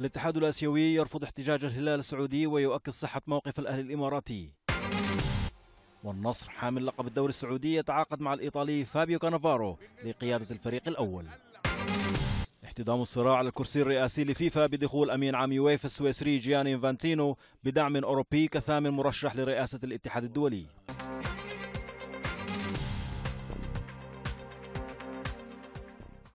الاتحاد الآسيوي يرفض احتجاج الهلال السعودي ويؤكد صحة موقف الأهلي الإماراتي. والنصر حامل لقب الدوري السعودي يتعاقد مع الإيطالي فابيو كانافارو لقيادة الفريق الأول. احتدام الصراع على الكرسي الرئاسي لفيفا بدخول أمين عام يويفا السويسري جياني انفانتينو بدعم أوروبي كثامن مرشح لرئاسة الاتحاد الدولي.